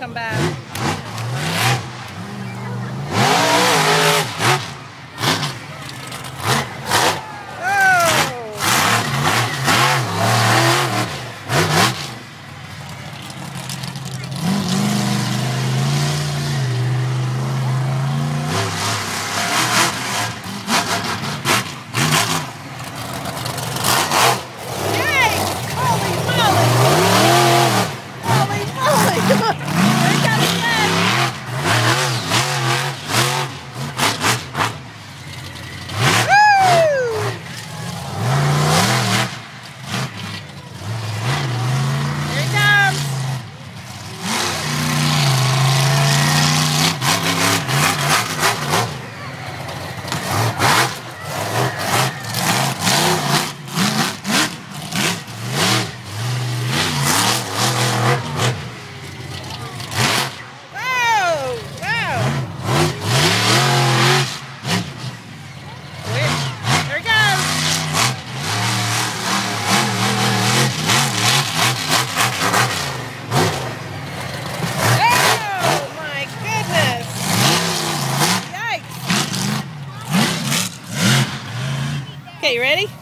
come back. Okay, you ready?